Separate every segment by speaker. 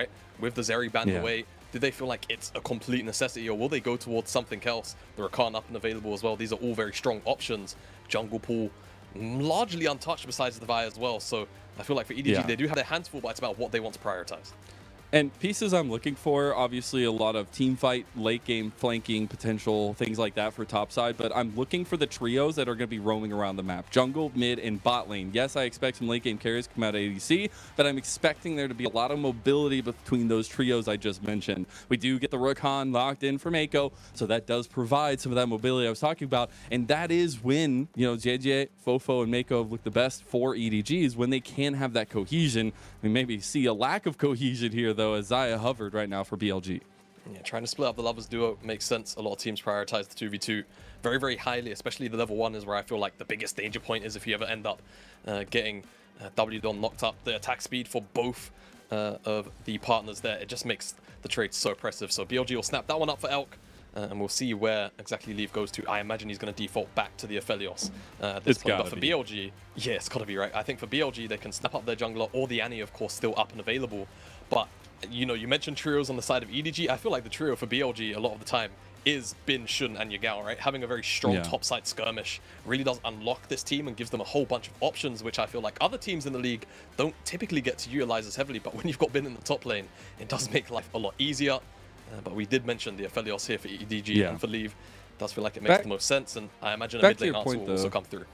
Speaker 1: right? With the Zeri banned
Speaker 2: Yeah.
Speaker 1: away, do they feel like it's a complete necessity or will they go towards something else? The Rakan up and available as well. These are all very strong options. Jungle Pool, mm, largely untouched besides the Vi as well. So I feel like for EDG,
Speaker 2: Yeah.
Speaker 1: they do have their hands full, but it's about what they want to prioritize.
Speaker 2: And pieces I'm looking for, obviously a lot of team fight, late game flanking potential, things like that for top side. But I'm looking for the trios that are going to be roaming around the map: jungle, mid, and bot lane. Yes, I expect some late game carries come out of ADC, but I'm expecting there to be a lot of mobility between those trios I just mentioned. We do get the Rakan locked in from Meiko, so that does provide some of that mobility I was talking about, and that is when you know JJ, Fofo, and Meiko looked the best for EDGs when they can have that cohesion. We maybe see a lack of cohesion here though, as Xayah hovered right now for BLG.
Speaker 1: Yeah, trying to split up the lovers duo makes sense. A lot of teams prioritize the 2v2 very, very highly, especially the level 1 is where I feel like the biggest danger point is if you ever end up uh, getting uh, W Don knocked up. The attack speed for both uh, of the partners there, it just makes the trade so oppressive. So BLG will snap that one up for Elk. Uh, and we'll see where exactly Leaf goes to. I imagine he's going to default back to the Aphelios uh, this
Speaker 2: It's
Speaker 1: point. But for
Speaker 2: be.
Speaker 1: BLG, yeah, it's got to be right. I think for BLG, they can snap up their jungler or the Annie, of course, still up and available. But, you know, you mentioned trios on the side of EDG. I feel like the trio for BLG a lot of the time is Bin, Xun, and Yagao, right? Having a very strong
Speaker 2: Yeah.
Speaker 1: topside skirmish really does unlock this team and gives them a whole bunch of options, which I feel like other teams in the league don't typically get to utilize as heavily. But when you've got Bin in the top lane, it does make life a lot easier. Uh, but we did mention the Aphelios here for EDG
Speaker 2: Yeah.
Speaker 1: and for Leave. Does feel like it makes
Speaker 2: Back-
Speaker 1: the most sense, and I imagine a
Speaker 2: back
Speaker 1: mid lane answer
Speaker 2: point,
Speaker 1: will also come through.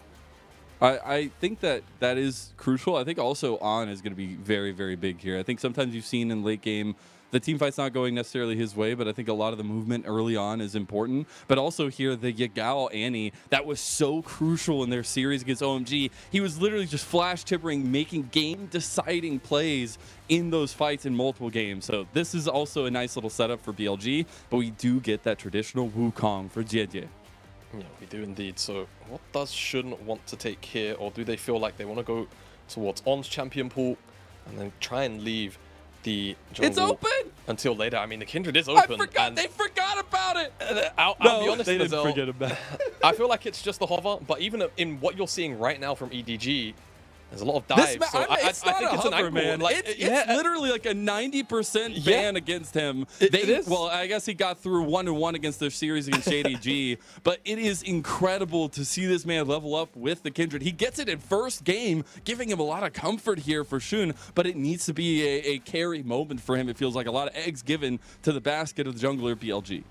Speaker 2: I, I think that that is crucial. I think also on is going to be very, very big here. I think sometimes you've seen in late game the team fight's not going necessarily his way, but I think a lot of the movement early on is important. But also here, the Yagao Annie, that was so crucial in their series against OMG. He was literally just flash tippering, making game deciding plays in those fights in multiple games. So this is also a nice little setup for BLG, but we do get that traditional Wukong for JJ.
Speaker 1: Yeah, we do indeed. So, what does Xun want to take here, or do they feel like they want to go towards On's champion pool and then try and leave the jungle
Speaker 2: It's open!
Speaker 1: until later? I mean, the Kindred is open.
Speaker 2: I
Speaker 1: open.
Speaker 2: forgot.
Speaker 1: and
Speaker 2: They forgot about it.
Speaker 1: Uh, I'll, I'll be honest,
Speaker 2: they didn't
Speaker 1: Lizelle,
Speaker 2: forget about it.
Speaker 1: I feel like it's just the hover, but even in what you're seeing right now from EDG, there's a lot of dives. So I, I, I think
Speaker 2: a
Speaker 1: it's an
Speaker 2: hover,
Speaker 1: angle.
Speaker 2: man.
Speaker 1: Like,
Speaker 2: it's, it's
Speaker 1: yeah,
Speaker 2: literally like a 90%
Speaker 1: Yeah.
Speaker 2: ban against him.
Speaker 1: It-
Speaker 2: they,
Speaker 1: it is.
Speaker 2: Well, I guess he got through one to one against their series against JDG, but it is incredible to see this man level up with the Kindred. He gets it in first game, giving him a lot of comfort here for Xun, but it needs to be a, a carry moment for him. It feels like a lot of eggs given to the basket of the jungler BLG.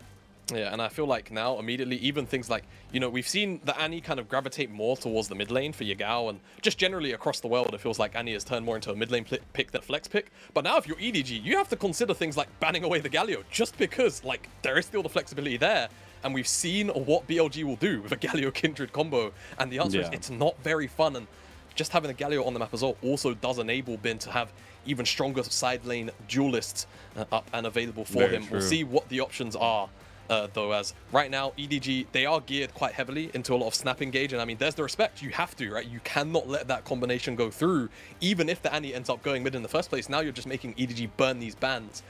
Speaker 1: Yeah, and I feel like now immediately, even things like, you know, we've seen the Annie kind of gravitate more towards the mid lane for Yagao, and just generally across the world, it feels like Annie has turned more into a mid lane pick than flex pick. But now, if you're EDG, you have to consider things like banning away the Galio, just because, like, there is still the flexibility there. And we've seen what BLG will do with a Galio Kindred combo, and the answer is it's not very fun. And just having the Galio on the map as well also does enable Bin to have even stronger side lane duelists uh, up and available for
Speaker 2: Very
Speaker 1: him. We'll see what the options are. Uh, though, as right now, EDG, they are geared quite heavily into a lot of snap engage. And I mean, there's the respect. You have to, right? You cannot let that combination go through, even if the Annie ends up going mid in the first place. Now you're just making EDG burn these bans.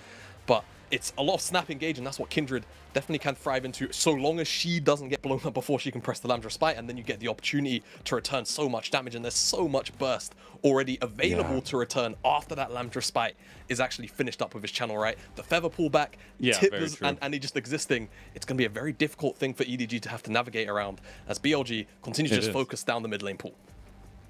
Speaker 1: But it's a lot of snap engage, and that's what Kindred definitely can thrive into, so long as she doesn't get blown up before she can press the Lamb's Respite, and then you get the opportunity to return so much damage, and there's so much burst already available
Speaker 2: Yeah.
Speaker 1: to return after that Lamb's Respite is actually finished up with his channel, right? The Feather pullback,
Speaker 2: Yeah, Tibbers,
Speaker 1: and, and he just existing, it's going to be a very difficult thing for EDG to have to navigate around as BLG continues to just
Speaker 2: is.
Speaker 1: focus down the mid lane pool.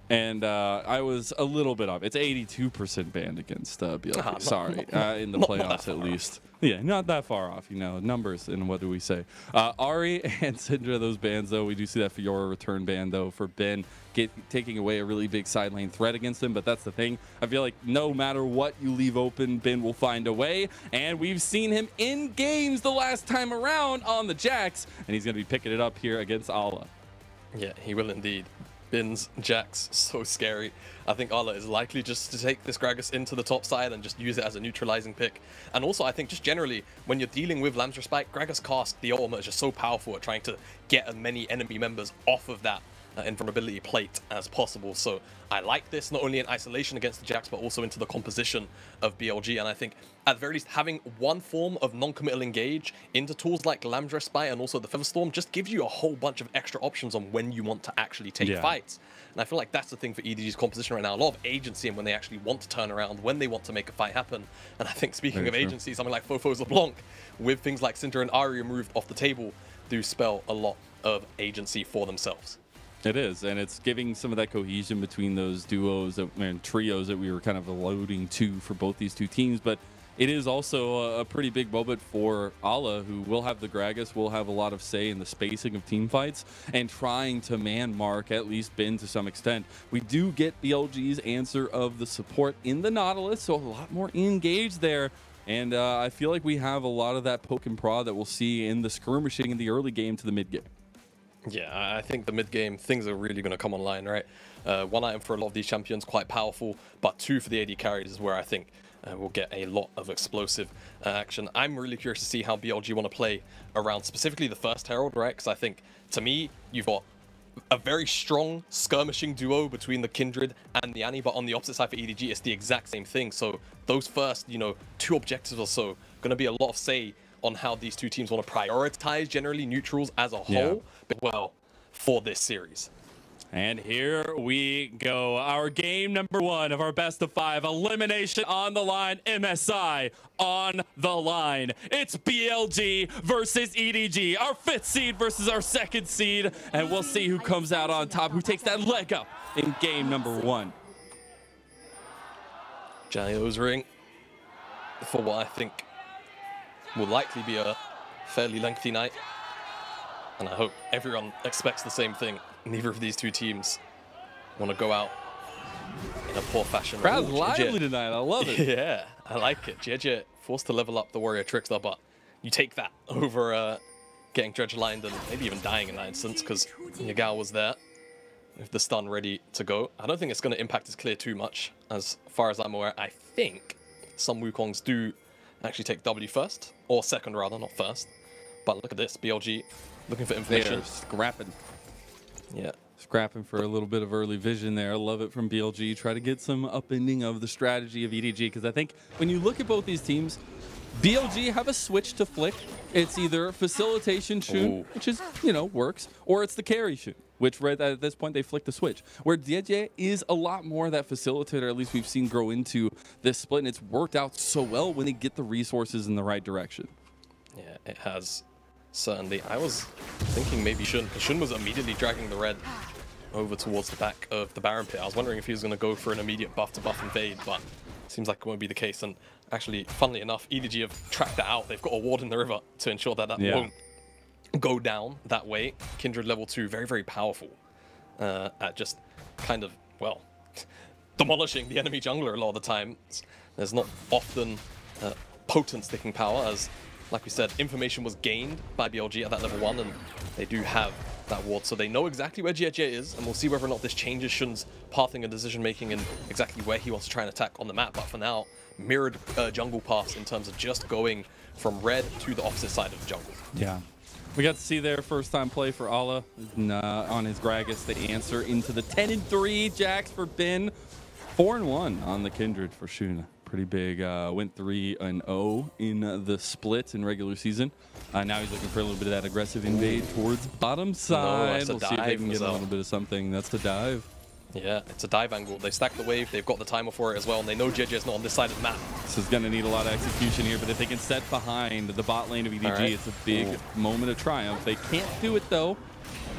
Speaker 2: And uh, I was a little bit off. It's 82% banned against uh, BLG.
Speaker 1: Ah,
Speaker 2: Sorry,
Speaker 1: not-
Speaker 2: uh, in the
Speaker 1: not- not that
Speaker 2: playoffs at
Speaker 1: far off.
Speaker 2: least. Yeah, not that far off. You know, numbers and what do we say? Uh, Ahri and Syndra, those bans though. We do see that Fiora return ban though for Bin get, taking away a really big side lane threat against him. But that's the thing. I feel like no matter what you leave open, Bin will find a way. And we've seen him in games the last time around on the Jax, and he's going to be picking it up here against Ale.
Speaker 1: Yeah, he will indeed. Bins, Jax so scary. I think Ale is likely just to take this Gragas into the top side and just use it as a neutralizing pick. And also, I think just generally, when you're dealing with Lamb's Respite, Gragas cast, the ultimate is just so powerful at trying to get as many enemy members off of that uh, invulnerability plate as possible. So I like this not only in isolation against the Jax, but also into the composition of BLG. And I think at the very least, having one form of non-committal engage into tools like Lamb's Respite and also the Featherstorm just gives you a whole bunch of extra options on when you want to actually take
Speaker 2: Yeah.
Speaker 1: fights. And I feel like that's the thing for EDG's composition right now. A lot of agency and when they actually want to turn around, when they want to make a fight happen. And I think speaking
Speaker 2: Very
Speaker 1: of
Speaker 2: true.
Speaker 1: agency, something like Fofos LeBlanc, with things like Syndra and Ahri removed off the table, do spell a lot of agency for themselves.
Speaker 2: It is, and it's giving some of that cohesion between those duos and trios that we were kind of alluding to for both these two teams. But it is also a, a pretty big moment for Ale, who will have the Gragas, will have a lot of say in the spacing of team fights and trying to man mark at least Bin to some extent. We do get BLG's answer of the support in the Nautilus, so a lot more engaged there. And uh, I feel like we have a lot of that poke and prod that we'll see in the skirmishing in the early game to the mid game.
Speaker 1: Yeah, I think the mid game things are really going to come online, right? Uh, one item for a lot of these champions, quite powerful, but two for the AD carries is where I think uh, we'll get a lot of explosive uh, action. I'm really curious to see how BLG want to play around specifically the first Herald, right? Because I think to me, you've got a very strong skirmishing duo between the Kindred and the Annie, but on the opposite side for EDG, it's the exact same thing. So those first, you know, two objectives or so, going to be a lot of say on how these two teams want to prioritize generally neutrals as a
Speaker 2: Yeah.
Speaker 1: whole, but well, for this series.
Speaker 2: And here we go. Our game number one of our best of five elimination on the line. MSI on the line. It's BLG versus EDG. Our fifth seed versus our second seed. And we'll see who comes out on top, who takes that leg up in game number one.
Speaker 1: Jaio's ring for what I think will likely be a fairly lengthy night. And I hope everyone expects the same thing. Neither of these two teams want to go out in a poor fashion.
Speaker 2: Crowd's lively tonight. I love it.
Speaker 1: Yeah, I like it. JJ forced to level up the Warrior Trickster, but you take that over uh, getting dredge lined and maybe even dying in that instance because Yagao was there with the stun ready to go. I don't think it's going to impact his clear too much. As far as I'm aware, I think some Wukongs do actually take W first, or second rather, not first. But look at this, BLG looking for information.
Speaker 2: scrapping.
Speaker 1: Yeah,
Speaker 2: Scrapping for a little bit of early vision there. I love it from BLG. Try to get some upending of the strategy of EDG because I think when you look at both these teams, BLG have a switch to flick. It's either facilitation shoot,
Speaker 1: Ooh.
Speaker 2: which is, you know, works, or it's the carry shoot, which right at this point they flick the switch. Where DJ is a lot more that facilitator, at least we've seen grow into this split, and it's worked out so well when they get the resources in the right direction.
Speaker 1: yeah, it has certainly. I was thinking maybe Xun, because Xun was immediately dragging the red over towards the back of the Baron pit. I was wondering if he was going to go for an immediate buff to buff invade, but seems like it won't be the case. And actually, funnily enough, EDG have tracked that out. They've got a ward in the river to ensure that that
Speaker 2: Yeah.
Speaker 1: won't go down that way. Kindred level 2, very, very powerful uh, at just kind of, well, demolishing the enemy jungler a lot of the time. There's not often uh, potent sticking power, as, like we said, information was gained by BLG at that level 1, and they do have that ward, so they know exactly where GIJ is, and we'll see whether or not this changes Xun's pathing and decision making and exactly where he wants to try and attack on the map. But for now, mirrored uh, jungle paths in terms of just going from red to the opposite side of the jungle.
Speaker 2: Yeah. We got to see their first time play for Ale and, uh, on his Gragas. They answer into the 10 and 3 Jax for Bin. 4 and 1 on the Kindred for Shuna. Pretty big. Uh, went 3 and 0 in the split in regular season. Uh, now he's looking for a little bit of that aggressive invade towards bottom side.
Speaker 1: a
Speaker 2: we'll see if they can get a little bit of something. That's the dive.
Speaker 1: Yeah, it's a dive angle. They stack the wave, they've got the timer for it as well, and they know JJ is not on this side of the map.
Speaker 2: This is going to need a lot of execution here, but if they can set behind the bot lane of EDG,
Speaker 1: right.
Speaker 2: it's a big
Speaker 1: Ooh.
Speaker 2: moment of triumph. They can't do it though.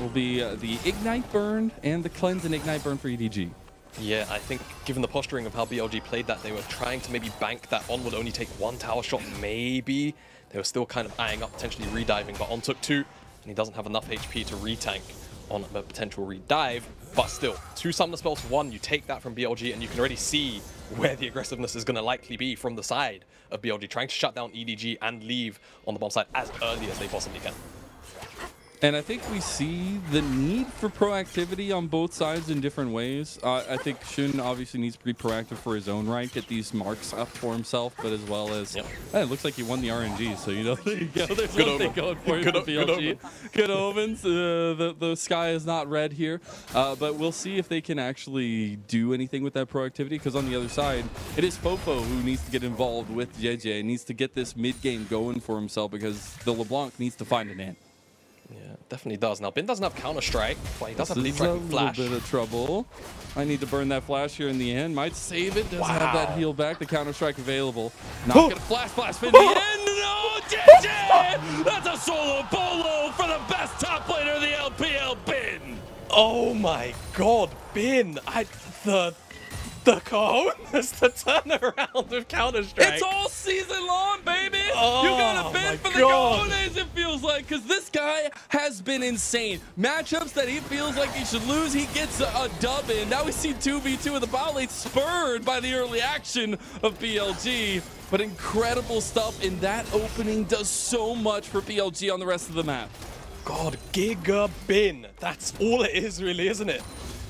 Speaker 2: Will be uh, the ignite burn and the cleanse and ignite burn for EDG.
Speaker 1: Yeah, I think given the posturing of how BLG played that, they were trying to maybe bank that on would only take one tower shot, maybe. They were still kind of eyeing up potentially rediving, but on took two, and he doesn't have enough HP to retank on a potential redive. But still, two summoner spells, one, you take that from BLG, and you can already see where the aggressiveness is going to likely be from the side of BLG, trying to shut down EDG and leave on the bomb side as early as they possibly can.
Speaker 2: And I think we see the need for proactivity on both sides in different ways. Uh, I think Xun obviously needs to be proactive for his own right, get these marks up for himself, but as well as
Speaker 1: Yep.
Speaker 2: Eh, it looks like he won the RNG. So you know, there you go. There's
Speaker 1: Good
Speaker 2: one thing
Speaker 1: omen.
Speaker 2: going for you
Speaker 1: Good o- good
Speaker 2: BLG. Good omens. Uh, the the sky is not red here, uh, but we'll see if they can actually do anything with that proactivity. Because on the other side, it is Fofo who needs to get involved with JJ. Needs to get this mid game going for himself because the LeBlanc needs to find an end.
Speaker 1: Yeah, definitely does. Now, Bin doesn't have Counter Strike, but he does have
Speaker 2: This is a
Speaker 1: Flash.
Speaker 2: little bit of trouble. I need to burn that flash here in the end. Might save it. Doesn't have that
Speaker 1: Wow.
Speaker 2: heal back. The counter strike available. Not gonna flash blast in the end. No, JJ! That's a solo bolo for the best top laner of the LPL Bin.
Speaker 1: Oh my god, Bin! I the the cojones, the turnaround of Counter Strike.
Speaker 2: It's all season long, baby. You
Speaker 1: Oh,
Speaker 2: gotta
Speaker 1: my
Speaker 2: bid for the
Speaker 1: God.
Speaker 2: cojones, it feels like, because this guy has been insane. Matchups that he feels like he should lose, he gets a, a dub in. Now we see 2v2 of the bot lane spurred by the early action of BLG. But incredible stuff in that opening does so much for BLG on the rest of the map.
Speaker 1: God, Giga Bin. That's all it is, really, isn't it?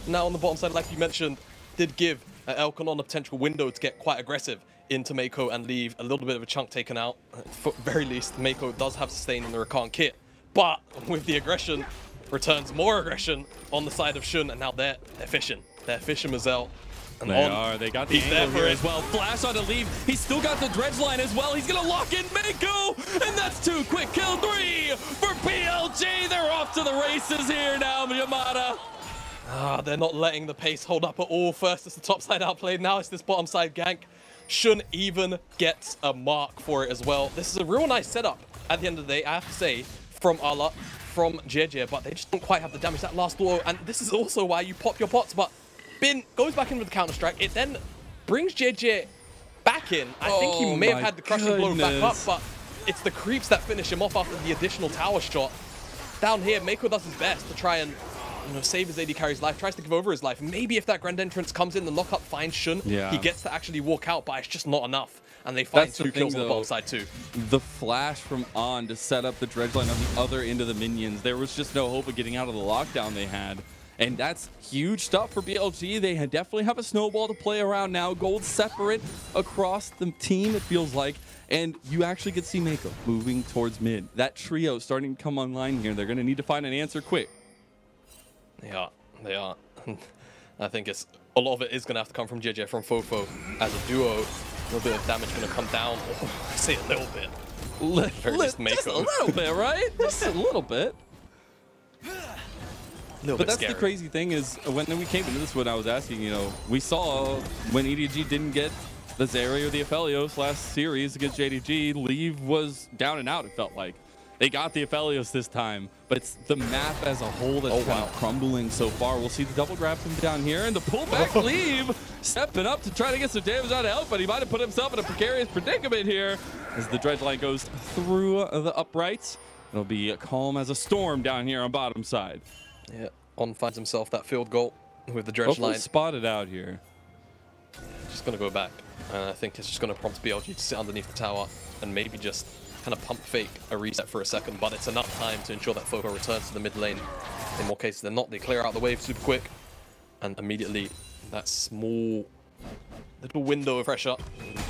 Speaker 1: Now on the bottom side, like you mentioned, did give uh, Elkonon a potential window to get quite aggressive into Meiko and leave a little bit of a chunk taken out. For very least, Meiko does have sustain in the Rakan kit, but with the aggression, returns more aggression on the side of Xun, and now they're they're fishing. They're fishing Mazel. And
Speaker 2: They
Speaker 1: on.
Speaker 2: are. They got the
Speaker 1: He's there for it.
Speaker 2: as well. Flash on to leave. He's still got the dredge line as well. He's gonna lock in Mako, and that's two. Quick kill three for BLG. They're off to the races here now, Jamada.
Speaker 1: Ah, they're not letting the pace hold up at all. First, it's the top side outplayed. Now it's this bottom side gank. Xun even gets a mark for it as well. This is a real nice setup at the end of the day, I have to say, from Ale, from JJ, but they just don't quite have the damage. That last blow, and this is also why you pop your pots, but Bin goes back in with the counter-strike. It then brings JJ back in. I think he
Speaker 2: Oh
Speaker 1: may have had the crushing blow back up, but it's the creeps that finish him off after the additional tower shot. Down here, Mako does his best to try and you know, save his AD carry's life, tries to give over his life. Maybe if that Grand Entrance comes in, the lockup finds Xun,
Speaker 2: Yeah.
Speaker 1: he gets to actually walk out, but it's just not enough. And they find
Speaker 2: That's the
Speaker 1: two kills
Speaker 2: thing,
Speaker 1: on the bottom side too.
Speaker 2: The flash from On to set up the dredge line on the other end of the minions. There was just no hope of getting out of the lockdown they had. And that's huge stuff for BLG. They definitely have a snowball to play around now. Gold separate across the team, it feels like. And you actually get to see Meiko moving towards mid. That trio starting to come online here. They're going to need to find an answer quick.
Speaker 1: They are. They are. I think it's a lot of it is going to have to come from JJ, from Fofo. As a duo, a little bit of damage going to come down. Oh, I say a little bit.
Speaker 2: Li-
Speaker 1: Very
Speaker 2: li-
Speaker 1: just
Speaker 2: just a little bit, right? Just a little bit.
Speaker 1: A little
Speaker 2: But
Speaker 1: bit
Speaker 2: that's
Speaker 1: scary.
Speaker 2: the crazy thing is uh, when we came into this, one, I was asking, you know, we saw when EDG didn't get the Zeri or the Aphelios last series against JDG, Leave was down and out, it felt like. They got the Aphelios this time, but it's the map as a whole that's
Speaker 1: Oh,
Speaker 2: kind
Speaker 1: wow.
Speaker 2: of crumbling so far. We'll see the double grab from down here and the pullback Leave stepping up to try to get some damage out of help, but he might have put himself in a precarious predicament here as the dredge line goes through the uprights. It'll be calm as a storm down here on bottom side.
Speaker 1: Yeah. On finds himself that field goal with the dredge
Speaker 2: Hopefully
Speaker 1: line.
Speaker 2: spotted out here.
Speaker 1: Just going to go back. And I think it's just going to prompt BLG to sit underneath the tower and maybe just kind of pump fake a reset for a second. But it's enough time to ensure that Fofo returns to the mid lane. In more cases than not, they clear out the wave super quick. And immediately, that small little window of pressure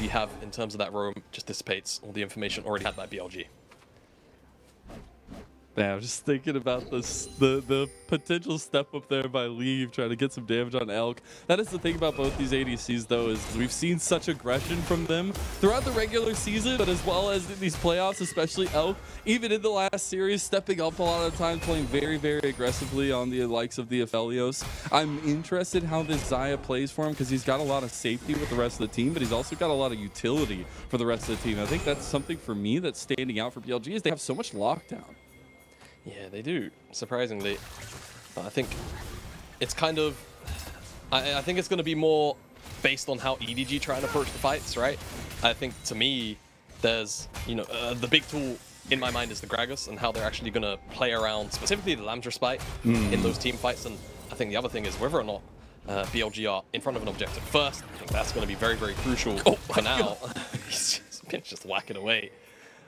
Speaker 1: you have in terms of that roam just dissipates all the information already had by BLG.
Speaker 2: I'm just thinking about this the the potential step up there by Leave trying to get some damage on Elk. That is the thing about both these ADCs though, is we've seen such aggression from them throughout the regular season, but as well as in these playoffs, especially Elk, even in the last series, stepping up a lot of the time, playing very, very aggressively on the likes of the Aphelios. I'm interested how this Xayah plays for him because he's got a lot of safety with the rest of the team, but he's also got a lot of utility for the rest of the team. I think that's something for me that's standing out for BLG is they have so much lockdown.
Speaker 1: Yeah, they do, surprisingly. But I think it's kind of. I, I think it's going to be more based on how EDG try and approach the fights, right? I think to me, there's, you know, uh, the big tool in my mind is the Gragas and how they're actually going to play around, specifically the Lambs Respite in those team fights. And I think the other thing is whether or not uh, BLG are in front of an objective first. I think that's going to be very, very crucial for now. He's just, he's just whacking away.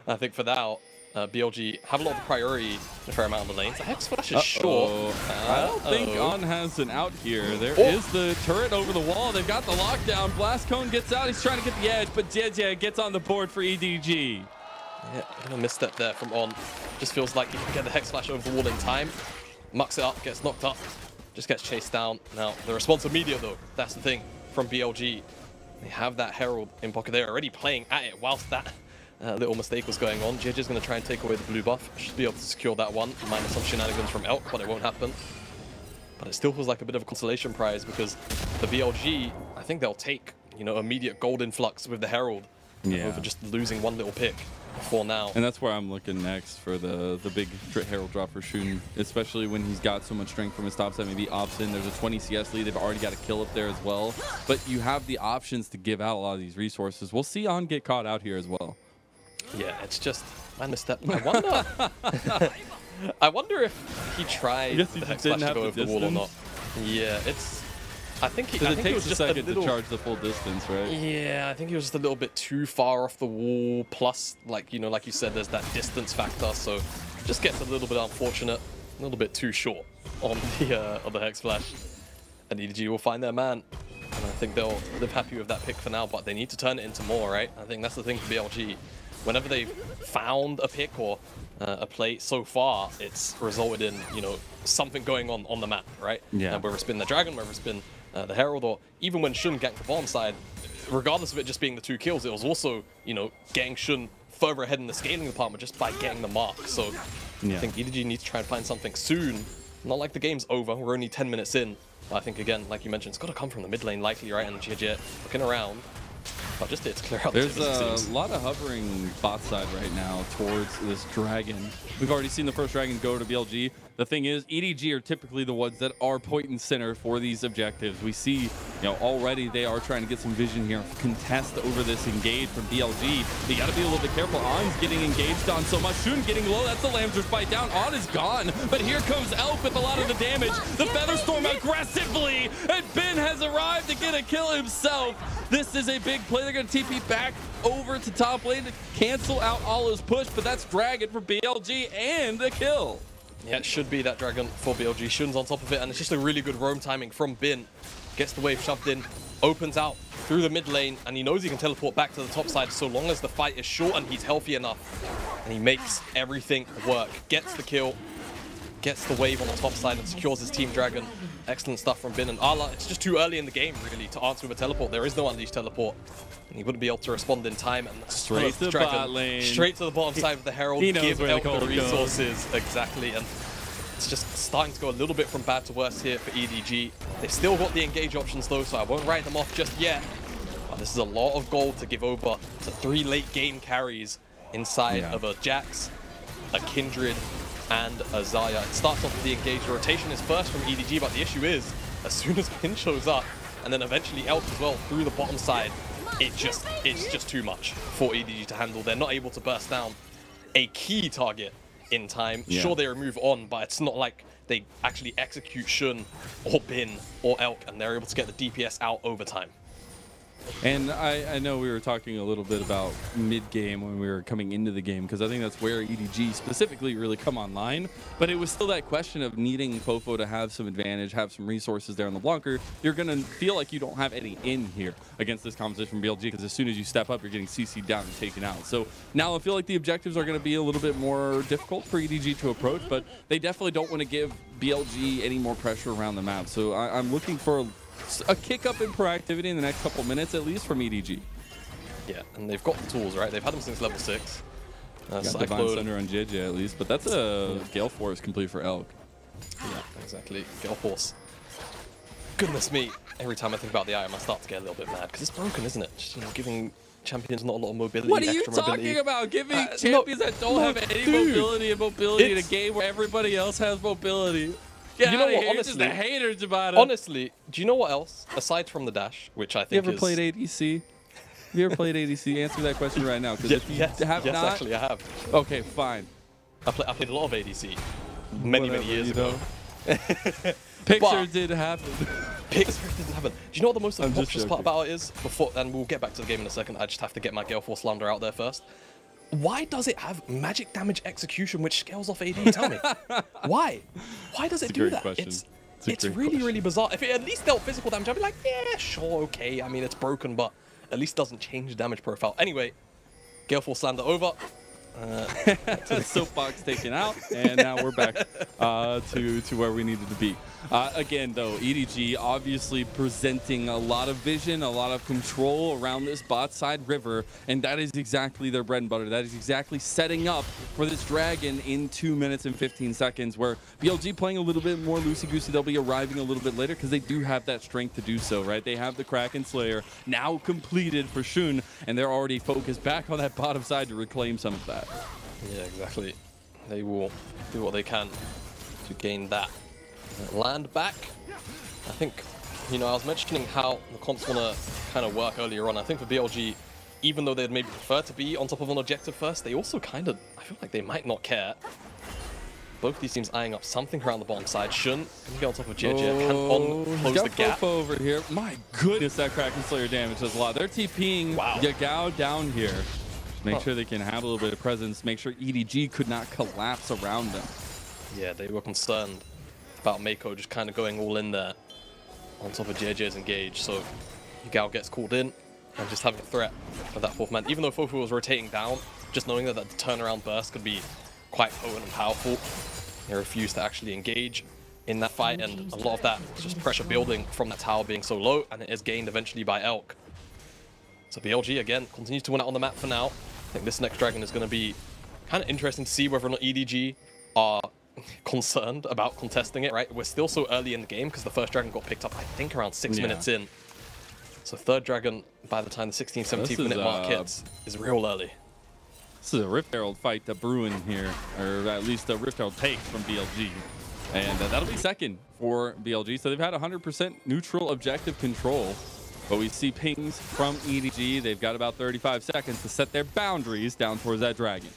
Speaker 1: I think for now, Uh, BLG have a lot of priority in a fair amount of the lanes. The Hex Flash is short.
Speaker 2: Uh-oh. I don't think
Speaker 1: Uh-oh.
Speaker 2: On has an out here. There
Speaker 1: Oh.
Speaker 2: is the turret over the wall. They've got the lockdown. Blast Cone gets out. He's trying to get the edge, but JJ gets on the board for EDG.
Speaker 1: Yeah, a bit of a misstep there from On. Just feels like he can get the Hex Flash over the wall in time. Mucks it up, gets knocked up, just gets chased down. Now, the response immediate though, that's the thing from BLG. They have that Herald in pocket. They're already playing at it whilst that uh, little mistake was going on. JJ's going to try and take away the blue buff. Should be able to secure that one, minus some shenanigans from Elk, but it won't happen. But it still feels like a bit of a consolation prize because the BLG, I think they'll take, you know, immediate gold influx with the Herald
Speaker 2: Yeah.
Speaker 1: over just losing one little pick for now.
Speaker 2: And that's where I'm looking next for the the big Herald drop for Xun, especially when he's got so much strength from his top side. Maybe opts in. There's a 20 CS lead. They've already got a kill up there as well. But you have the options to give out a lot of these resources. We'll see On get caught out here as well.
Speaker 1: Yeah, it's just man misstep. I wonder. I wonder if he tried
Speaker 2: guess he
Speaker 1: the
Speaker 2: just
Speaker 1: Flash
Speaker 2: didn't
Speaker 1: to go over the wall or not. Yeah, it's. I think he. I
Speaker 2: it
Speaker 1: think it was
Speaker 2: takes a
Speaker 1: just
Speaker 2: second
Speaker 1: little,
Speaker 2: to charge the full distance, right?
Speaker 1: Yeah, I think he was just a little bit too far off the wall. Plus, like you know, like you said, there's that distance factor, so just gets a little bit unfortunate, a little bit too short on the uh, on the Hex Flash. And EDG will find their man, and I think they'll live happy with that pick for now. But they need to turn it into more, right? I think that's the thing for BLG. Whenever they've found a pick or uh, a play so far, it's resulted in you know something going on on the map, right?
Speaker 2: Yeah.
Speaker 1: And whether it's been the Dragon, whether it's been uh, the Herald, or even when Xun ganked the bottom side, regardless of it just being the two kills, it was also, you know, getting Xun further ahead in the scaling department just by getting the mark. So
Speaker 2: Yeah.
Speaker 1: I think EDG needs to try and find something soon. Not like the game's over, we're only 10 minutes in. But I think, again, like you mentioned, it's got to come from the mid lane likely, right? And Jit looking around. But just to clear out
Speaker 2: There's
Speaker 1: the
Speaker 2: a lot of hovering bot side right now towards this dragon. We've already seen the first dragon go to BLG. The thing is, EDG are typically the ones that are point and center for these objectives. We see, you know, already they are trying to get some vision here, contest over this engage from BLG. You got to be a little bit careful. On's getting engaged on so much. Xun getting low. That's the Lamb's Respite down. On is gone. But here comes Elk with a lot of the damage. The Featherstorm aggressively. And Bin has arrived to get a kill himself. This is a big play. They're going to TP back over to top lane to cancel out Olive's push. But that's Dragon for BLG and the kill.
Speaker 1: Yeah, it should be that Dragon for BLG. Xun's on top of it, and it's just a really good roam timing from Bin. Gets the wave shoved in, opens out through the mid lane, and he knows he can teleport back to the top side so long as the fight is short and he's healthy enough. And he makes everything work. Gets the kill, gets the wave on the top side, and secures his team Dragon. Excellent stuff from Bin and Ale. It's just too early in the game, really, to answer with a teleport. There is no unleashed teleport. And he wouldn't be able to respond in time. And
Speaker 2: Straight to bot lane.
Speaker 1: Straight to the bottom side of the Herald.
Speaker 2: He
Speaker 1: give
Speaker 2: where the
Speaker 1: Elk the
Speaker 2: call goes.
Speaker 1: resources. Exactly. And it's just starting to go a little bit from bad to worse here for EDG. They've still got the engage options though, so I won't write them off just yet. But this is a lot of gold to give over to three late game carries inside
Speaker 2: Yeah.
Speaker 1: of a Jax, a Kindred, and a Xayah. It starts off with the engage. The rotation is first from EDG, but the issue is, as soon as Bin shows up, and then eventually Elk as well through the bottom side, it just it's just too much for EDG to handle. They're not able to burst down a key target in time.
Speaker 2: Yeah.
Speaker 1: Sure, they remove on, but it's not like they actually execute Xun or Bin or Elk, and they're able to get the DPS out over time.
Speaker 2: And I, I know we were talking a little bit about mid game when we were coming into the game because I think that's where EDG specifically really come online. But it was still that question of needing Fofo to have some advantage, have some resources there on the blocker. You're going to feel like you don't have any in here against this composition from BLG because as soon as you step up, you're getting CC'd down and taken out. So now I feel like the objectives are going to be a little bit more difficult for EDG to approach, but they definitely don't want to give BLG any more pressure around the map. So I, I'm looking for a kick up in proactivity in the next couple minutes, at least from EDG.
Speaker 1: Yeah, and they've got the tools, right? They've had them since level six. Uh,
Speaker 2: Got Divine Sunder on JJ at least, but that's a Gale Force complete for Elk.
Speaker 1: Yeah, exactly. Gale Force. Goodness me. Every time I think about the item, I start to get a little bit mad because it's broken, isn't it? Just, you know, giving champions not a lot of mobility.
Speaker 2: What are you talking
Speaker 1: mobility.
Speaker 2: about? Giving
Speaker 1: Uh, no,
Speaker 2: champions that don't
Speaker 1: no,
Speaker 2: have any
Speaker 1: dude.
Speaker 2: mobility and mobility in a game where everybody else has mobility. Get
Speaker 1: You know what,
Speaker 2: here. You're just the
Speaker 1: honestly-
Speaker 2: haters about it.
Speaker 1: Honestly, do you know what else aside from the dash, which I think
Speaker 2: you
Speaker 1: think
Speaker 2: ever
Speaker 1: is
Speaker 2: played ADC? Have you ever played ADC? Answer that question right now. Because
Speaker 1: Ye-
Speaker 2: if you
Speaker 1: yes,
Speaker 2: have
Speaker 1: yes,
Speaker 2: not,
Speaker 1: actually, I have.
Speaker 2: okay, fine.
Speaker 1: I, play, I played a lot of ADC many,
Speaker 2: Whatever,
Speaker 1: many years
Speaker 2: you
Speaker 1: ago.
Speaker 2: know. Pixar
Speaker 1: But-
Speaker 2: did happen.
Speaker 1: Pixar didn't happen. Do you know what the most
Speaker 2: I'm
Speaker 1: obnoxious part about it is? Before, and we'll get back to the game in a second. I just have to get my Gale Force Slander out there first. Why does it have magic damage execution which scales off AD? Tell me. why? Why does it do that?
Speaker 2: question.
Speaker 1: It's
Speaker 2: It's
Speaker 1: it's really,
Speaker 2: question.
Speaker 1: really bizarre. If it at least dealt physical damage, I'd be like, yeah, sure, okay. I mean, it's broken, but at least doesn't change the damage profile. Anyway, Gale Force slammed it over.
Speaker 2: soapbox taken out, and now we're back uh, to to where we needed to be. Uh, again, though, EDG obviously presenting a lot of vision, a lot of control around this bot side river, and that is exactly their bread and butter. That is exactly setting up for this dragon in two minutes and 15 seconds. Where BLG playing a little bit more loosey goosey, they'll be arriving a little bit later because they do have that strength to do so, right? They have the Kraken Slayer now completed for Xun, and they're already focused back on that bottom side to reclaim some of that.
Speaker 1: Yeah, exactly. They will do what they can to gain that land back. I think, you know, I was mentioning how the comps want to kind of work earlier on. I think for BLG, even though they'd maybe prefer to be on top of an objective first, they also kind of, I feel like they might not care. Both these teams eyeing up something around the bottom side. Xun can get on top of Jia Jia, can oh,
Speaker 2: on
Speaker 1: close
Speaker 2: got
Speaker 1: the gap.
Speaker 2: Fofo over here. My goodness, that Kraken Slayer damage does a lot. They're TPing
Speaker 1: Wow.
Speaker 2: Yagao down here. Make
Speaker 1: Huh.
Speaker 2: sure they can have a little bit of presence. Make sure EDG could not collapse around them.
Speaker 1: Yeah, they were concerned about Meiko just kind of going all in there on top of JJ's engage. So Yagao gets called in and just having a threat of that fourth man. Even though Fofo was rotating down, just knowing that that turnaround burst could be quite potent and powerful, they refused to actually engage in that fight. And a lot of that was just pressure building from that tower being so low, and it is gained eventually by Elk. So BLG again continues to win out on the map for now. I think this next dragon is going to be kind of interesting to see whether or not EDG are concerned about contesting it, right? We're still so early in the game because the first dragon got picked up, I think, around six
Speaker 2: Yeah.
Speaker 1: minutes in. So third dragon, by the time the 16th, 17th
Speaker 2: This
Speaker 1: minute
Speaker 2: is,
Speaker 1: mark
Speaker 2: uh,
Speaker 1: hits, is real early.
Speaker 2: This is a Rift Herald fight to Bruin here, or at least a Rift Herald take from BLG. And uh, that'll be second for BLG. So they've had 100% neutral objective control. But we see pings from EDG. They've got about 35 seconds to set their boundaries down towards that dragon.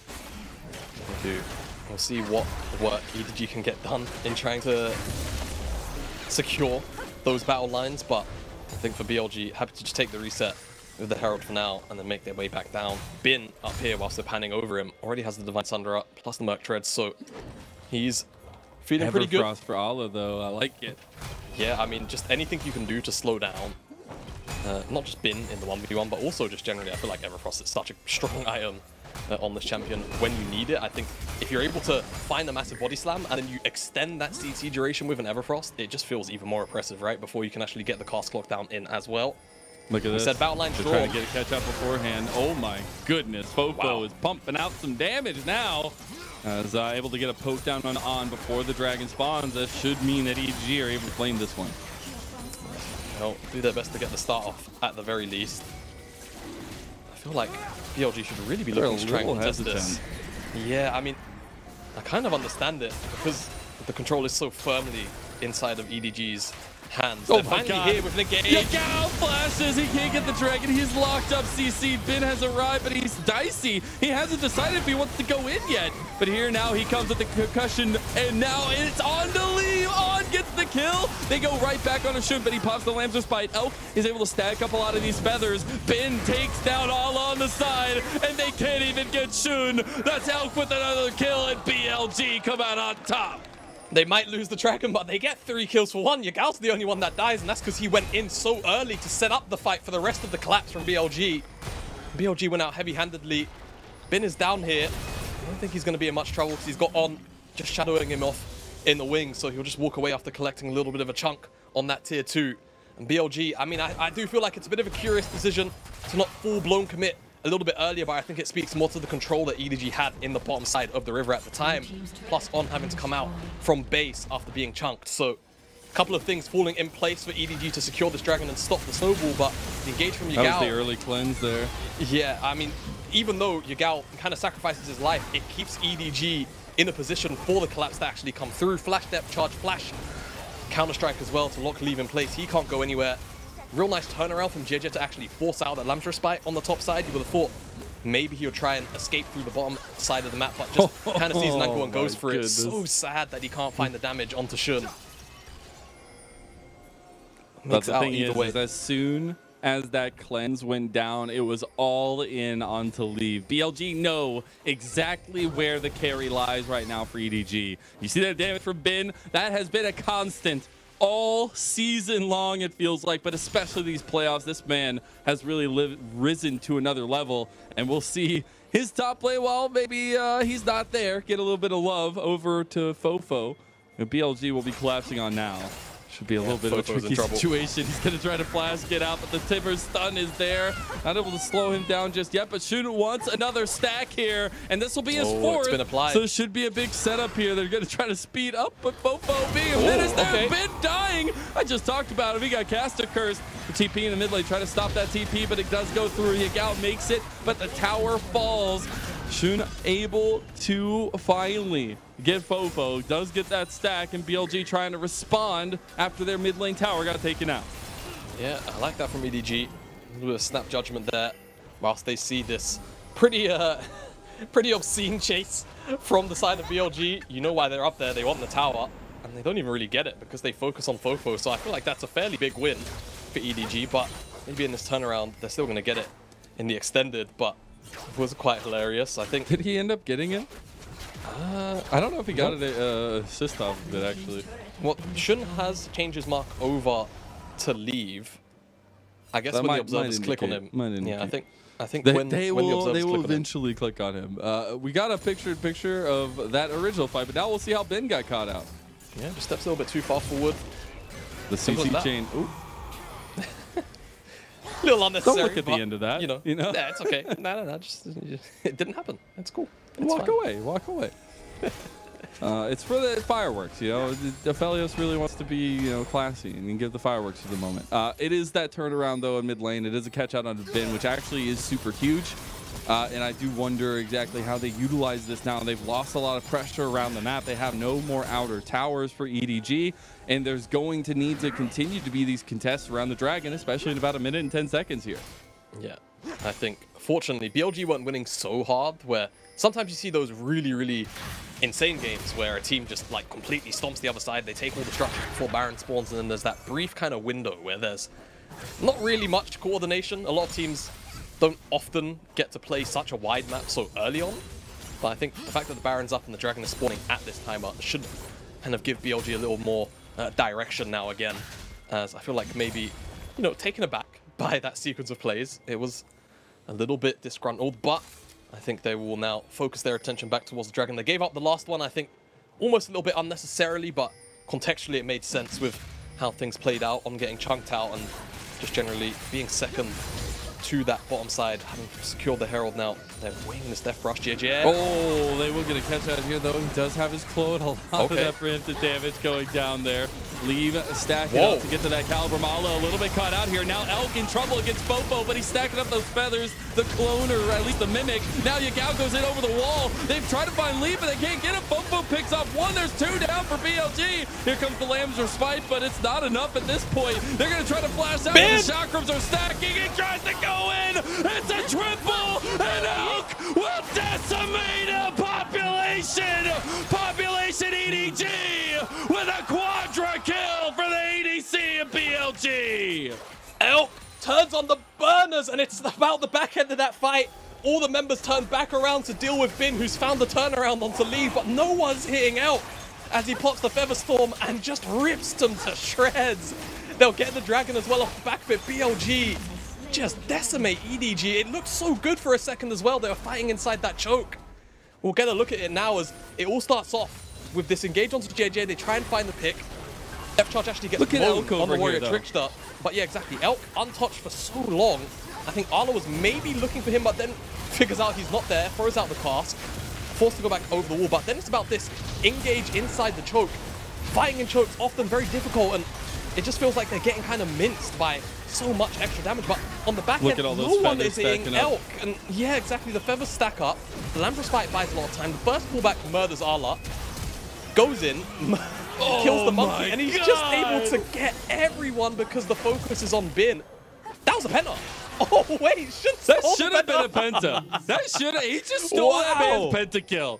Speaker 1: We'll do. We'll see what work EDG can get done in trying to secure those battle lines, but I think for BLG, happy to just take the reset with the Herald for now and then make their way back down. Bin up here whilst they're panning over him, already has the Divine Sunder up, plus the Merc Treads, so he's feeling pretty good.
Speaker 2: Everfrost for Ale, though. I like it.
Speaker 1: Yeah, I mean, just anything you can do to slow down. Uh, not just Bin in the 1v1, but also just generally, I feel like Everfrost is such a strong item uh, on this champion when you need it. I think if you're able to find a massive body slam and then you extend that CC duration with an Everfrost, it just feels even more oppressive, right? Before you can actually get the cast clock down in as well.
Speaker 2: Look at
Speaker 1: We
Speaker 2: this.
Speaker 1: said battle line draw.
Speaker 2: trying to get a catch up beforehand. Oh my goodness. Fofo
Speaker 1: Wow.
Speaker 2: is pumping out some damage now. As uh, able to get a poke down on on before the dragon spawns. That should mean that EG are able to claim this one.
Speaker 1: They'll do their best to get the start off at the very least. I feel like BLG should really be looking to try and contest this. Yeah, I mean, I kind of understand it because the control is so firmly inside of EDG's hands.
Speaker 2: Oh
Speaker 1: They're
Speaker 2: my
Speaker 1: finally
Speaker 2: God.
Speaker 1: here with an engage.
Speaker 2: Yagao flashes. He can't get the dragon. He's locked up. CC. Bin has arrived, but he's dicey. He hasn't decided if he wants to go in yet. But here now he comes with the concussion, and now it's on the leave. Kill. They go right back on a shoot, but he pops the Lamb's Respite. Elk is able to stack up a lot of these feathers. Bin takes down all on the side, and they can't even get Xun. That's Elk with another kill, and BLG come out on top.
Speaker 1: They might lose the dragon, but they get three kills for one. Yagao's the only one that dies, and that's because he went in so early to set up the fight for the rest of the collapse from BLG. BLG went out heavy-handedly. Bin is down here. I don't think he's going to be in much trouble because he's got on just shadowing him off in the wing, so he'll just walk away after collecting a little bit of a chunk on that tier 2. And BLG, I mean, I, I do feel like it's a bit of a curious decision to not full-blown commit a little bit earlier, but I think it speaks more to the control that EDG had in the bottom side of the river at the time, plus on having to come out from base after being chunked. So a couple of things falling in place for EDG to secure this dragon and stop the snowball, but the engage from
Speaker 2: That was the early cleanse there.
Speaker 1: yeah, I mean, even though Yagao kind of sacrifices his life, it keeps EDG in a position for the collapse to actually come through. Flash depth charge, flash, counter-strike as well to lock Leave in place. He can't go anywhere. Real nice turnaround from JJ to actually force out a Lamb's Respite on the top side. You would have thought maybe he would try and escape through the bottom side of the map, but just kind of sees an angle and
Speaker 2: Oh
Speaker 1: goes
Speaker 2: my
Speaker 1: for it. So sad that he can't find the damage onto Xun.
Speaker 2: But the
Speaker 1: out
Speaker 2: thing
Speaker 1: either
Speaker 2: is,
Speaker 1: way.
Speaker 2: is, as soon as that cleanse went down. It was all in on to leave. BLG know exactly where the carry lies right now for EDG. You see that damage from Bin? That has been a constant all season long, it feels like, but especially these playoffs. This man has really risen to another level, and we'll see his top play. Well, maybe uh, he's not there. Get a little bit of love over to Fofo. BLG will be collapsing on now. Should be a
Speaker 1: Yeah,
Speaker 2: little bit of a tricky situation. He's going to try to flash, get out, but the Timber stun is there. Not able to slow him down just yet, but Xun wants another stack here, and this will be his
Speaker 1: Oh, it's
Speaker 2: fourth.
Speaker 1: been applied.
Speaker 2: So it should be a big setup here. They're going to try to speed up, but Fofo being a menace there.
Speaker 1: okay.
Speaker 2: Bin dying. I just talked about him. He got caster curse. The TP in the mid lane, try to stop that TP, but it does go through. Yagao makes it, but the tower falls. Xun able to finally get Fofo, does get that stack, and BLG trying to respond after their mid lane tower got taken out.
Speaker 1: Yeah, I like that from EDG. A little bit of snap judgment there, whilst they see this pretty, uh, pretty obscene chase from the side of BLG. You know why they're up there. They want the tower, and they don't even really get it because they focus on Fofo. So I feel like that's a fairly big win for EDG. But maybe in this turnaround, they're still going to get it in the extended. But it was quite hilarious. I think
Speaker 2: Did he end up getting it?
Speaker 1: Uh,
Speaker 2: I don't know if he got it uh, assist off of it, actually.
Speaker 1: Well, Xun has changed his mark over to leave. I guess
Speaker 2: That
Speaker 1: when
Speaker 2: might-
Speaker 1: the observers click on him. Yeah, I think I think
Speaker 2: They,
Speaker 1: when,
Speaker 2: they
Speaker 1: when
Speaker 2: will
Speaker 1: observers
Speaker 2: they will
Speaker 1: click on him.
Speaker 2: eventually click on him. Uh, we got a picture picture of that original fight, but now we'll see how Bin got caught out.
Speaker 1: Yeah, just steps a little bit too far forward.
Speaker 2: The
Speaker 1: Simple
Speaker 2: CC chain. Ooh,
Speaker 1: A little unnecessary.
Speaker 2: look at the end of that,
Speaker 1: You know,
Speaker 2: you know?
Speaker 1: Yeah, it's okay. no, no, no. Just, it didn't happen. It's cool. It's
Speaker 2: walk
Speaker 1: fine.
Speaker 2: away, walk away. uh, it's for the fireworks, you know. The- Aphelios really wants to be, you know, classy and give the fireworks for the moment. Uh, it is that turnaround though in mid lane. It is a catch out on Bin, which actually is super huge. Uh, and I do wonder exactly how they utilize this now. They've lost a lot of pressure around the map. They have no more outer towers for EDG, and there's going to need to continue to be these contests around the dragon, especially in about a minute and 10 seconds here.
Speaker 1: Yeah, I think fortunately BLG weren't winning so hard where sometimes you see those really, really insane games where a team just like completely stomps the other side, they take all the structure before Baron spawns, and then there's that brief kind of window where there's not really much coordination. A lot of teams don't often get to play such a wide map so early on. But I think the fact that the Baron's up and the Dragon is spawning at this time should kind of give BLG a little more uh, direction now again. As I feel like maybe, you know, taken aback by that sequence of plays. It was a little bit disgruntled, but I think they will now focus their attention back towards the Dragon. They gave up the last one, I think, almost a little bit unnecessarily, but contextually it made sense with how things played out on getting chunked out and just generally being second to that bottom side, having secured the Herald now. They're winging this Death Rush, JJ.
Speaker 2: Oh, they will get a catch out here, though. He does have his clone. A lot of
Speaker 1: Okay.
Speaker 2: that preemptive damage going down there. Leave stacking
Speaker 1: Whoa.
Speaker 2: up to get to that Caliber Mala. A little bit caught out here. Now Elk in trouble against Fofo, but he's stacking up those feathers. The clone, or at least the mimic. Now Yagao goes in over the wall. They've tried to find Lee, but they can't get him. Fofo picks up one. There's two down for BLG. Here comes the Lambs respite, but it's not enough at this point. They're going to try to flash out. The chakrams are stacking. He tries to go in. It's a triple, and Elk will decimate a population. Population EDG with a quadra kill for the ADC and BLG.
Speaker 1: Elk turns on the burners, and it's about the back end of that fight. All the members turn back around to deal with Bin, who's found the turnaround onto leave, but no one's hitting Elk as he pops the Feather Storm and just rips them to shreds. They'll get the Dragon as well off the back of it. BLG just decimate EDG. It looked so good for a second as well. They were fighting inside that choke. We'll get a look at it now as it all starts off with this engage onto JJ. They try and find the pick. Depth charge actually gets
Speaker 2: Look at Elk
Speaker 1: on the Warrior. Trickster. But yeah, exactly. Elk untouched for so long. I think Ale was maybe looking for him, but then figures out he's not there, throws out the cask, forced to go back over the wall. But then it's about this engage inside the choke. Fighting in chokes often very difficult, and it just feels like they're getting kind of minced by so much extra damage. But on the back
Speaker 2: Look
Speaker 1: end,
Speaker 2: at all
Speaker 1: no one is
Speaker 2: up.
Speaker 1: Elk. And yeah, exactly. The feathers stack up. The Lamb's Respite buys a lot of time. The first pullback murders Ale. Goes in, kills the oh
Speaker 2: monkey,
Speaker 1: and he's just able to get everyone because the focus is on Bin. That was a penta. Oh wait, should
Speaker 2: That should have been a penta. That should have. He just stole that
Speaker 1: Wow.
Speaker 2: man's pentakill.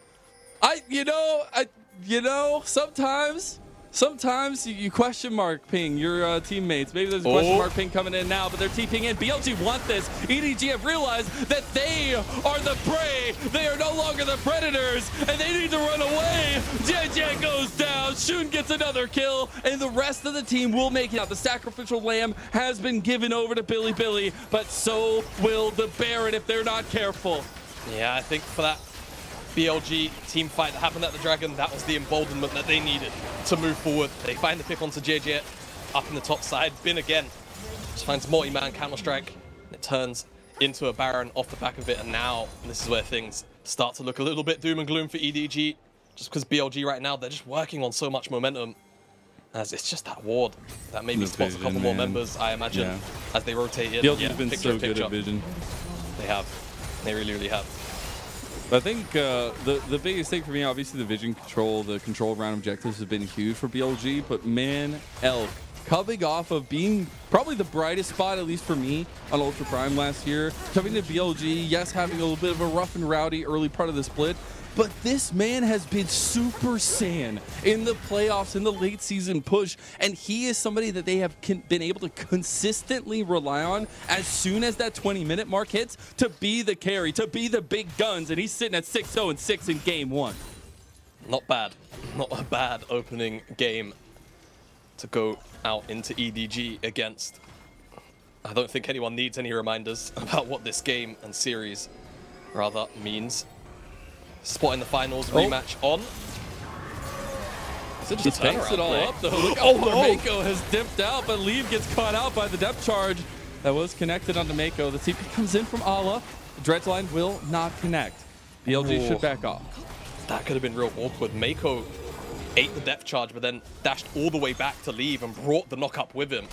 Speaker 2: I, you know, I, you know, sometimes, Sometimes you, you question mark ping your uh, teammates. Maybe there's a question
Speaker 1: Oh.
Speaker 2: mark ping coming in now, but they're TPing in. BLG want this. EDG have realized that they are the prey. They are no longer the predators, and they need to run away. JJ goes down. Xun gets another kill, and the rest of the team will make it out. The sacrificial lamb has been given over to Billy Billy, but so will the Baron if they're not careful.
Speaker 1: Yeah, I think for that BLG team fight that happened at the Dragon, that was the emboldenment that they needed to move forward. They find the pick onto JJ up in the top side. Bin again. Just finds multi-man counter-strike. It turns into a Baron off the back of it. And now this is where things start to look a little bit doom and gloom for EDG. Just because BLG right now, they're just working on so much momentum. As it's just that ward that maybe
Speaker 2: The
Speaker 1: spots a couple
Speaker 2: vision,
Speaker 1: more members, I imagine,
Speaker 2: Yeah.
Speaker 1: as they rotate in.
Speaker 2: BLG's
Speaker 1: Yeah,
Speaker 2: been
Speaker 1: picture
Speaker 2: so good
Speaker 1: picture.
Speaker 2: at vision.
Speaker 1: They have. They really, really have.
Speaker 2: I think uh, the the biggest thing for me, obviously, the vision control, the control around objectives have been huge for BLG. But man, Elk coming off of being probably the brightest spot, at least for me, on Ultra Prime last year, coming to BLG, yes, having a little bit of a rough and rowdy early part of the split. But this man has been super saiyan in the playoffs, in the late season push, and he is somebody that they have been able to consistently rely on as soon as that 20 minute mark hits to be the carry, to be the big guns, and he's sitting at 6 0 and 6 in game one.
Speaker 1: Not bad. Not a bad opening game to go out into EDG against. I don't think anyone needs any reminders about what this game and series rather means. Spot in the finals
Speaker 2: Oh.
Speaker 1: rematch on. Is it
Speaker 2: He
Speaker 1: a
Speaker 2: tanks it all
Speaker 1: play?
Speaker 2: up though. Look
Speaker 1: oh,
Speaker 2: oh,
Speaker 1: no.
Speaker 2: Meiko has dipped out, but Leave gets caught out by the depth charge that was connected onto Meiko. The TP comes in from Ale. Dredgeline will not connect. BLG
Speaker 1: Oh.
Speaker 2: should back off.
Speaker 1: That could have been real awkward. Meiko ate the depth charge, but then dashed all the way back to leave and brought the knock up with him.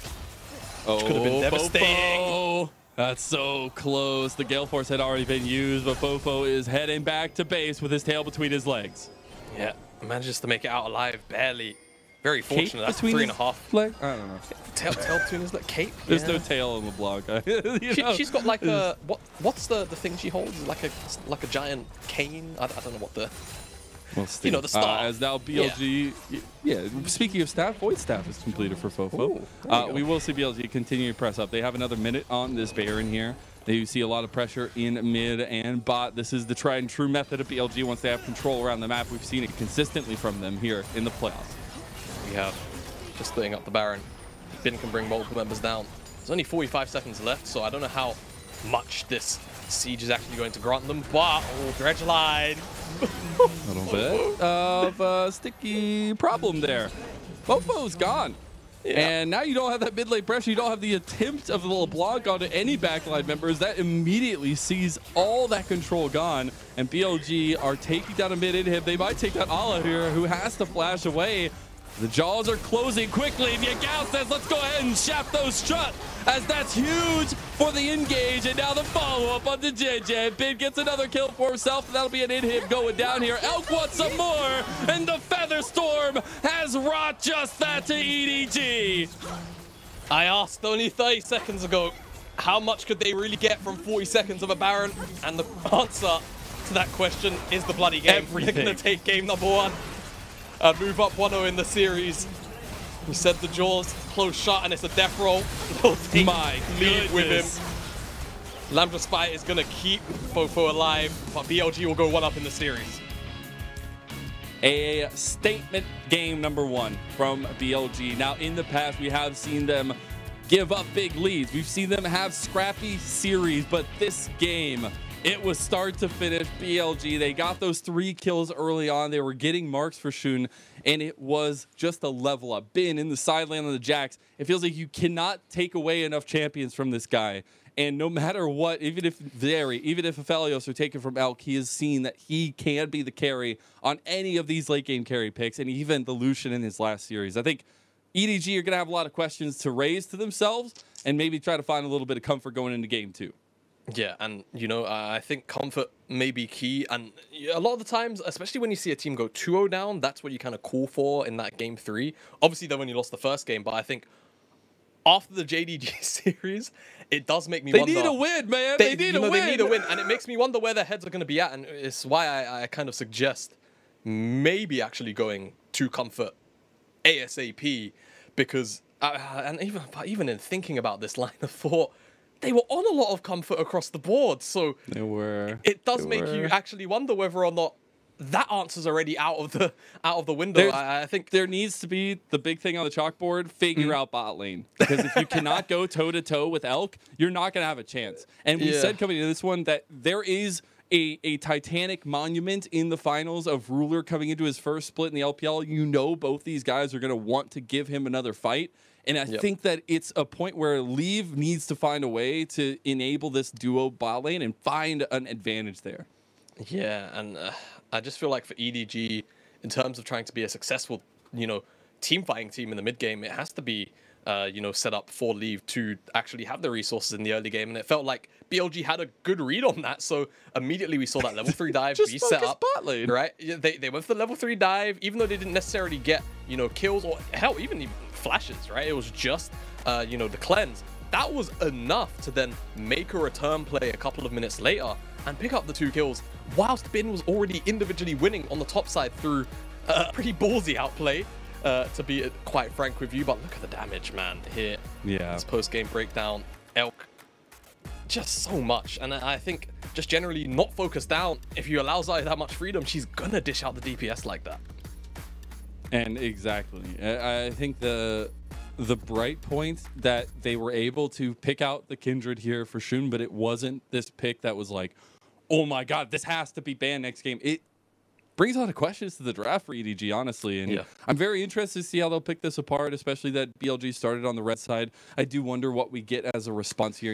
Speaker 2: Oh,
Speaker 1: could have been oh, devastating.
Speaker 2: Fofo. That's so close. The Gale Force had already been used, but Fofo is heading back to base with his tail between his legs.
Speaker 1: Yeah, manages to make it out alive, barely. Very
Speaker 2: Cape
Speaker 1: fortunate. That's
Speaker 2: between
Speaker 1: three and a half.
Speaker 2: leg? I don't know.
Speaker 1: Tail, tail between his leg. Cape.
Speaker 2: There's
Speaker 1: yeah.
Speaker 2: no tail on the block. You
Speaker 1: she, she's got like a what? What's the the thing she holds? Like a like a giant cane. I, I don't know what the.
Speaker 2: Well,
Speaker 1: You know, the
Speaker 2: Steve,
Speaker 1: star.
Speaker 2: Uh, as now BLG, yeah. Speaking of staff, Void staff is completed for Fofo.
Speaker 1: Ooh,
Speaker 2: uh,
Speaker 1: we
Speaker 2: we will see BLG continue to press up. They have another minute on this Baron here. They see a lot of pressure in mid and bot. This is the tried and true method of BLG once they have control around the map. We've seen it consistently from them here in the playoffs.
Speaker 1: We have just splitting up the Baron. Bin can bring multiple members down. There's only 45 seconds left, so I don't know how much this siege is actually going to grant them. But oh, dredge line.
Speaker 2: A little bit of a sticky problem there. Fofo's gone.
Speaker 1: Yeah.
Speaker 2: And now you don't have that mid lane pressure. You don't have the attempt of the LeBlanc onto any backline members. That immediately sees all that control gone. And BLG are taking down a mid inhib. They might take down Ale here, who has to flash away. The jaws are closing quickly. Yagao says, let's go ahead and shaft those strut, as that's huge for the engage. And now the follow-up on the Jiejie. Bin gets another kill for himself. and That'll be an inhib going down here. Elk wants some more, and the Feather Storm has wrought just that to EDG.
Speaker 1: I asked only 30 seconds ago, how much could they really get from 40 seconds of a Baron? And the answer to that question is the bloody game.
Speaker 2: Everything.
Speaker 1: They're going to take game number one and move up 1-0 in the series. We said the jaws close shut and it's a death roll. Oh They'll
Speaker 2: My
Speaker 1: lead with him. Lamb's Respite is going to keep Fofo alive, but BLG will go one up in the series.
Speaker 2: a statement game number one from BLG. Now, in the past, we have seen them give up big leads. We've seen them have scrappy series, but this game, it was start to finish BLG. They got those three kills early on. They were getting marks for Xun, and it was just a level up. Bin in the side lane on the Jax. It feels like you cannot take away enough champions from this guy. And no matter what, even if Very, even if Aphelios are taken from Elk, he has seen that he can be the carry on any of these late game carry picks, and even the Lucian in his last series. I think EDG are going to have a lot of questions to raise to themselves, and maybe try to find a little bit of comfort going into game two.
Speaker 1: Yeah, and you know, I I think comfort may be key. And a lot of the times, especially when you see a team go 2 0 down, that's what you kind of call for in that game three. Obviously, then when you lost the first game, but I think after the JDG series, it does make me
Speaker 2: They
Speaker 1: wonder.
Speaker 2: They need a win, man. They,
Speaker 1: They,
Speaker 2: need
Speaker 1: you
Speaker 2: a
Speaker 1: know,
Speaker 2: win.
Speaker 1: They need a win, and it makes me wonder where their heads are going to be at, and it's why I, I kind of suggest maybe actually going to comfort ASAP because uh, and even even in thinking about this line of thought, they were on a lot of comfort across the board. So
Speaker 2: They were.
Speaker 1: it does make you actually wonder whether or not that answer's already out of the out of the window. I, I think
Speaker 2: there needs to be the big thing on the chalkboard figure
Speaker 1: Mm-hmm.
Speaker 2: out bot lane because if you cannot go toe to toe with elk you're not going to have a chance and we
Speaker 1: Yeah.
Speaker 2: said coming into this one that there is a, a titanic monument in the finals of ruler coming into his first split in the lpl you know both these guys are going to want to give him another fight and I
Speaker 1: Yep.
Speaker 2: think that it's a point where Leave needs to find a way to enable this duo bot lane and find an advantage there.
Speaker 1: Yeah, and uh, I just feel like for EDG, in terms of trying to be a successful, you know, team fighting team in the mid game, it has to be, uh, you know, set up for Leave to actually have the resources in the early game, and it felt like BLG had a good read on that. So immediately we saw that level three dive be set up, right? They they went for the level three dive, even though they didn't necessarily get, you know, kills or hell even even flashes, right? It was just, uh, you know, the cleanse. That was enough to then make a return play a couple of minutes later and pick up the two kills, whilst Bin was already individually winning on the top side through a pretty ballsy outplay. Uh, to be quite frank with you, but look at the damage, man. Here,
Speaker 2: Yeah.
Speaker 1: this post-game breakdown, Elk, just so much, and I think just generally not focused down. If you allow Xayah that much freedom, she's gonna dish out the DPS like that.
Speaker 2: And exactly, I, I think the the bright point that they were able to pick out the kindred here for Xun, but it wasn't this pick that was like, oh my god, this has to be banned next game. It brings a lot of questions to the draft for EDG, honestly, and
Speaker 1: Yeah.
Speaker 2: I'm very interested to see how they'll pick this apart, especially that BLG started on the red side. I do wonder what we get as a response here.